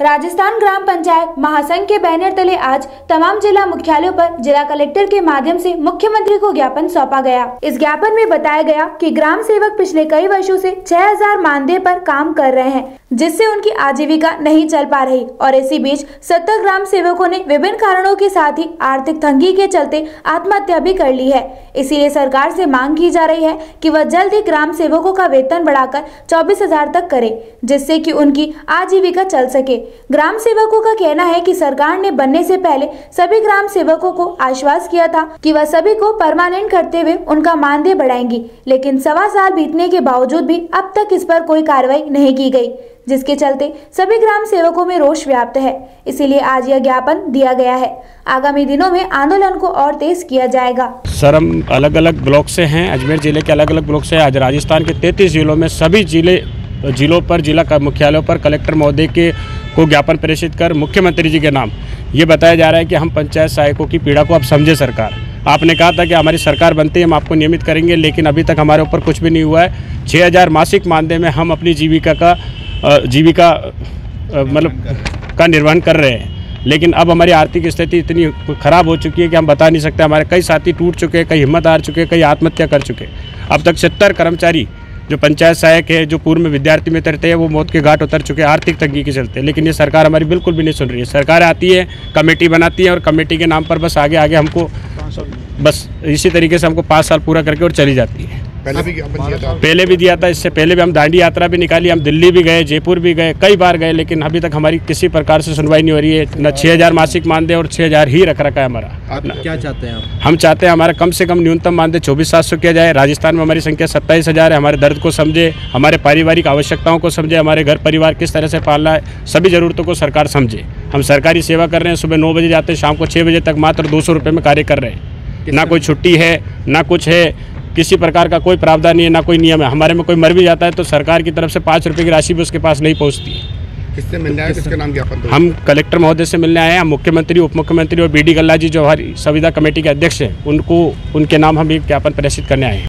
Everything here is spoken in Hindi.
राजस्थान ग्राम पंचायत महासंघ के बैनर तले आज तमाम जिला मुख्यालयों पर जिला कलेक्टर के माध्यम से मुख्यमंत्री को ज्ञापन सौंपा गया। इस ज्ञापन में बताया गया कि ग्राम सेवक पिछले कई वर्षों से 6000 मानदेय पर काम कर रहे हैं, जिससे उनकी आजीविका नहीं चल पा रही और इसी बीच सत्तर ग्राम सेवकों ने विभिन्न कारणों के साथ ही आर्थिक तंगी के चलते आत्महत्या भी कर ली है। इसीलिए सरकार से मांग की जा रही है कि वह जल्द ही ग्राम सेवकों का वेतन बढ़ाकर चौबीस हज़ार तक करे, जिससे कि उनकी आजीविका चल सके। ग्राम सेवकों का कहना है कि सरकार ने बनने से पहले सभी ग्राम सेवकों को आश्वास किया था कि वह सभी को परमानेंट करते हुए उनका मानदेय बढ़ाएँगी, लेकिन सवा साल बीतने के बावजूद भी अब तक इस पर कोई कार्रवाई नहीं की गई, जिसके चलते सभी ग्राम सेवकों में रोष व्याप्त है। इसीलिए आज यह ज्ञापन दिया गया है। आगामी दिनों में आंदोलन को और तेज किया जाएगा। सर, हम अलग अलग ब्लॉक से हैं, अजमेर ज़िले के अलग अलग ब्लॉक से आज राजस्थान के 33 जिलों में सभी ज़िले, जिलों पर, जिला मुख्यालयों पर कलेक्टर महोदय के को ज्ञापन प्रेषित कर मुख्यमंत्री जी के नाम। ये बताया जा रहा है कि हम पंचायत सहायकों की पीड़ा को अब समझे सरकार। आपने कहा था कि हमारी सरकार बनते ही, हम आपको नियमित करेंगे, लेकिन अभी तक हमारे ऊपर कुछ भी नहीं हुआ है। छः हज़ार मासिक मानदेय में हम अपनी जीविका का जीविका मतलब का निर्वहन कर रहे हैं। लेकिन अब हमारी आर्थिक स्थिति इतनी ख़राब हो चुकी है कि हम बता नहीं सकते। हमारे कई साथी टूट चुके हैं, कई हिम्मत हार चुके हैं, कई आत्महत्या कर चुके अब तक सत्तर कर्मचारी जो पंचायत सहायक है, जो पूर्व में विद्यार्थी में मित्र हैं वो मौत के घाट उतर चुके हैं, आर्थिक तंगी के चलते। लेकिन ये सरकार हमारी बिल्कुल भी नहीं सुन रही है। सरकार आती है, कमेटी बनाती है और कमेटी के नाम पर बस आगे आगे हमको बस इसी तरीके से हमको पाँच साल पूरा करके और चली जाती है। पहले भी ज्ञापन दिया था। पहले भी दिया था इससे पहले भी हम दांडी यात्रा भी निकाली हम दिल्ली भी गए जयपुर भी गए कई बार गए लेकिन अभी तक हमारी किसी प्रकार से सुनवाई नहीं हो रही है। न छः हज़ार मासिक मानदेय और छः हज़ार ही रख रखा है हमारा। आप क्या चाहते हैं आप? हम चाहते हैं हमारा कम से कम न्यूनतम मानदेय चौबीस सात सौ किया जाए। राजस्थान में हमारी संख्या सत्ताईस हज़ार है हमारे दर्द को समझे हमारे पारिवारिक आवश्यकताओं को समझे हमारे घर परिवार किस तरह से पालना है सभी ज़रूरतों को सरकार समझे। हम सरकारी सेवा कर रहे हैं सुबह नौ बजे जाते हैं शाम को छः बजे तक मात्र दो सौ रुपये में कार्य कर रहे हैं। ना कोई छुट्टी है ना कुछ है किसी प्रकार का कोई प्रावधान नहीं है ना कोई नियम है। हमारे में कोई मर भी जाता है तो सरकार की तरफ़ से पाँच रुपये की राशि भी उसके पास नहीं पहुँचती है। किससे मिलने आए किसके नाम ज्ञापन हम कलेक्टर महोदय से मिलने आए हैं। मुख्यमंत्री उप मुख्यमंत्री और बी डी गल्ला जी जो हमारी संविदा कमेटी के अध्यक्ष हैं उनको उनके नाम हम एक ज्ञापन प्रेषित करने आए हैं।